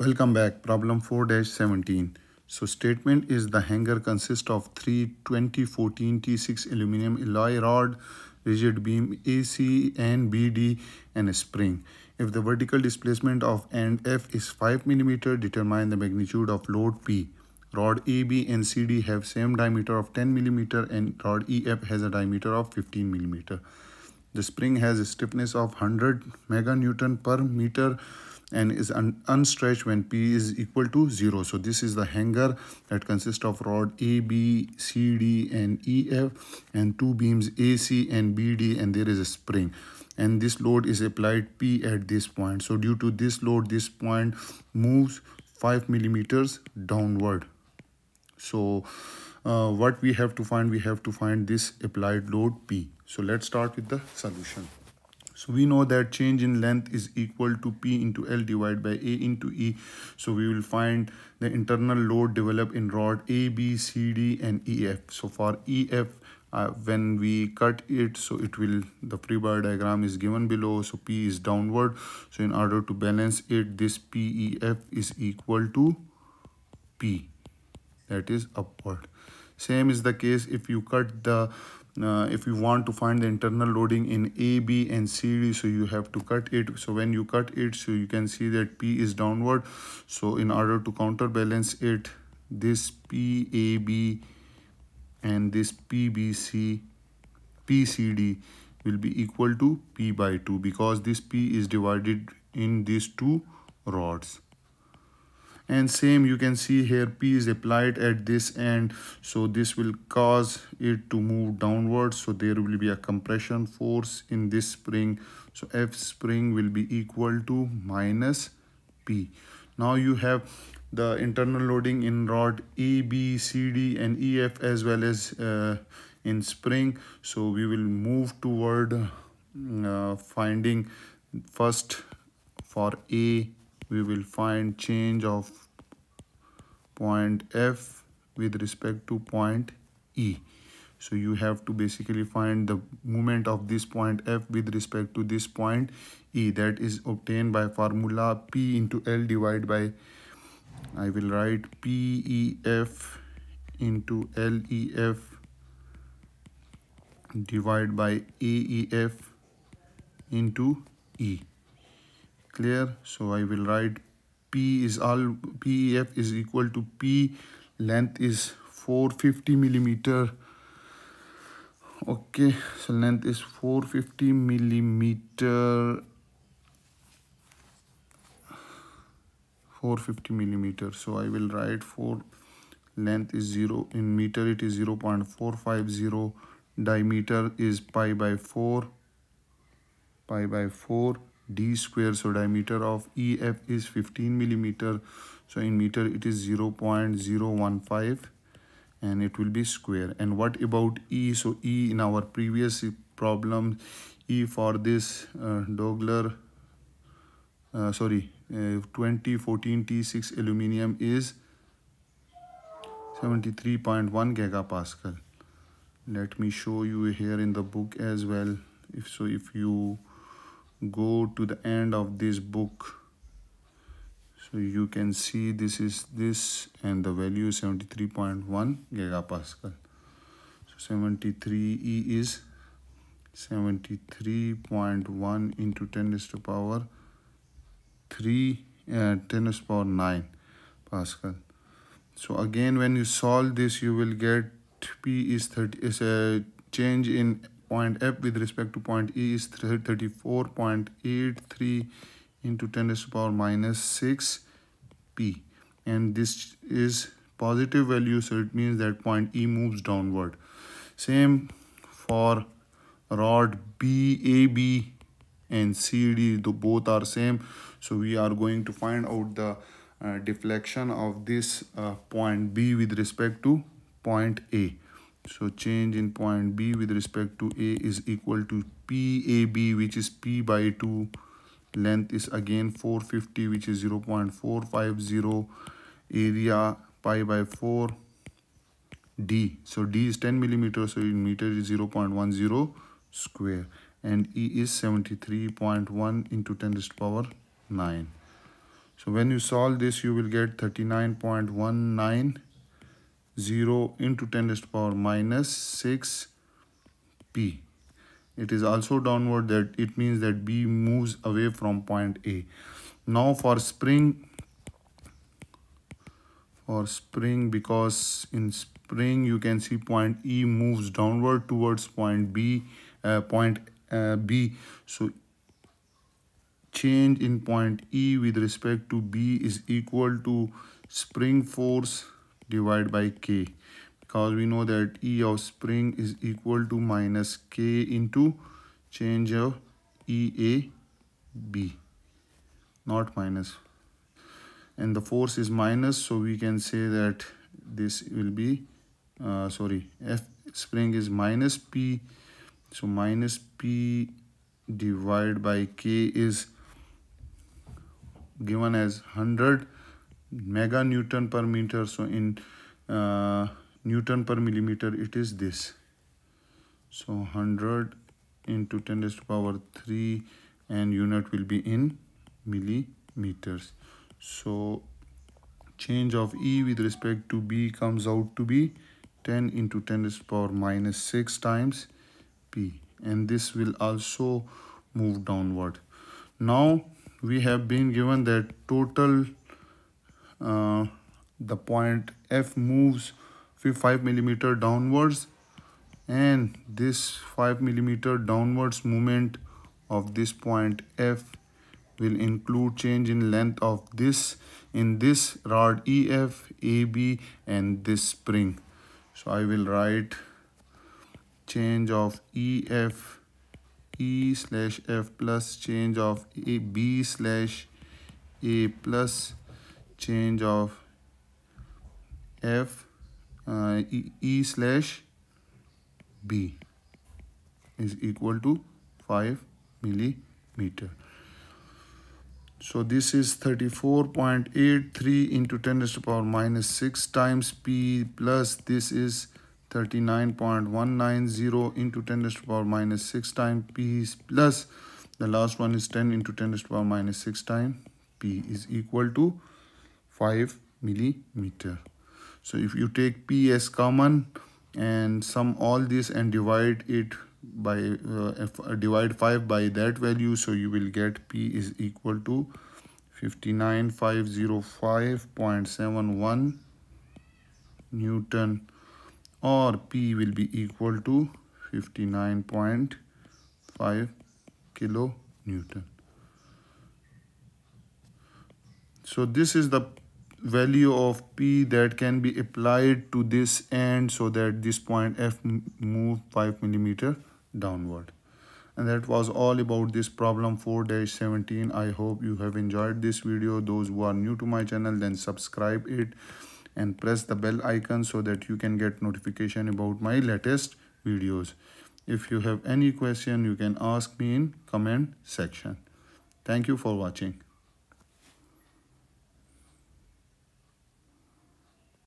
Welcome back. Problem 4-17. So statement is the hanger consists of three 2014 T6 aluminum alloy rod, rigid beam AC and BD and a spring. If the vertical displacement of end F is 5 mm, determine the magnitude of load P. Rod AB and CD have same diameter of 10 mm and rod EF has a diameter of 15 mm. The spring has a stiffness of 100 meganewton per meter and is un unstretched when P is equal to 0. So this is the hanger that consists of rod A, B, C, D and EF and two beams AC and BD and there is a spring and this load is applied P at this point. So due to this load this point moves 5 millimeters downward. So uh, what we have to find we have to find this applied load P. So let's start with the solution. So we know that change in length is equal to P into L divided by A into E. So we will find the internal load developed in rod A, B, C, D and EF. So for EF, uh, when we cut it, so it will, the free body diagram is given below. So P is downward. So in order to balance it, this PEF is equal to P, that is upward. Same is the case if you cut the uh, if you want to find the internal loading in A, B and C, D, so you have to cut it. So when you cut it, so you can see that P is downward. So in order to counterbalance it, this PAB and this PBC, PCD will be equal to P by 2 because this P is divided in these two rods and same you can see here p is applied at this end. So this will cause it to move downwards. So there will be a compression force in this spring. So f spring will be equal to minus p. Now you have the internal loading in rod a b c d and ef as well as uh, in spring. So we will move toward uh, finding first for a we will find change of point F with respect to point E. So you have to basically find the moment of this point F with respect to this point E that is obtained by formula P into L divided by I will write PEF into LEF divided by AEF into E clear so i will write p is all pef is equal to p length is 450 millimeter. Okay so length is 450 millimeter. 450 millimeter so i will write 4 length is 0 in meter it is 0 0.450 diameter is pi by 4 pi by 4 d square so diameter of ef is 15 millimeter. So in meter it is 0 0.015 and it will be square. And what about e? So e in our previous problem e for this uh, Dogler uh, sorry uh, 2014 T6 aluminum is 73.1 gigapascal. Let me show you here in the book as well. If so if you go to the end of this book. So you can see this is this and the value is 73.1 gigapascal so 73 e is 73.1 into 10 to the power 3 uh, 10 to the power 9 pascal so again when you solve this you will get p is 30 is a change in point F with respect to point E is 34.83 into 10 to the power minus 6 P and this is positive value so it means that point E moves downward. Same for rod BAB and CD both are same so we are going to find out the uh, deflection of this uh, point B with respect to point A. So change in point B with respect to A is equal to PAB which is P by 2. Length is again 450 which is 0 0.450. Area pi by 4. D. So D is 10 millimeters so in meter is 0 0.10 square. And E is 73.1 into 10 to the power 9. so when you solve this you will get 39.190 into 10 to the power minus 6 p. It is also downward that it means that b moves away from point a. Now for spring for spring because in spring you can see point e moves downward towards point b uh, point uh, b. So change in point e with respect to b is equal to spring force divided by k because we know that E of spring is equal to minus K into change of EAB not minus. And the force is minus so we can say that this will be uh, sorry F spring is minus P. So minus P divided by K is given as 100 mega newton per meter so in uh, newton per millimeter it is this. So 100 into 10 to the power 3 and unit will be in millimeters. So change of E with respect to B comes out to be 10 into 10 to the power minus 6 times P. And this will also move downward. Now we have been given that total uh, the point F moves 5 millimeter downwards and this 5 millimeter downwards movement of this point F will include change in length of this in this rod EF, AB and this spring. So I will write change of EF E slash F plus change of A B slash A plus change of F uh, e, e slash B is equal to 5 millimeter. So this is 34.83 into 10 to the power minus 6 times P plus this is 39.190 into 10 to the power minus 6 times P plus the last one is 10 into 10 to the power minus 6 times P is equal to 5 millimeter. So if you take p as common and sum all this and divide it by uh, uh divide 5 by that value so you will get p is equal to 59505.71 newton or p will be equal to 59.5 kilo newton so this is the value of P that can be applied to this end so that this point F move 5 millimeter downward. And that was all about this problem 4-17. I hope you have enjoyed this video. Those who are new to my channel then subscribe it and press the bell icon so that you can get notification about my latest videos. If you have any question you can ask me in comment section. Thank you for watching.